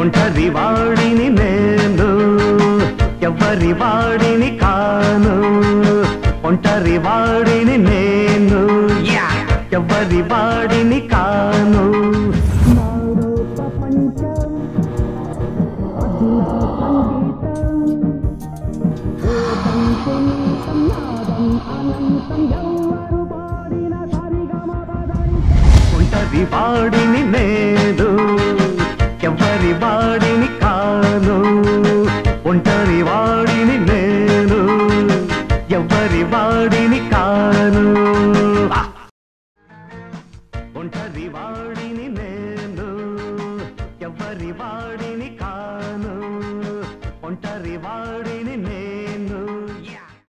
ఒంటరి వాడిని నేను ఎవరి వాడిని కాను. ఒంటరి వాడిని నేను ఎవరి వాడిని కాను. ఒంటరి వాడిని నేను వాడిని కాను ఒంటరి వాడిని నేను ఎవరి వాడిని కాను. ఒంటరి వాడిని నేను ఎవరి వాడిని కాను ఒంటరి వాడిని నేను.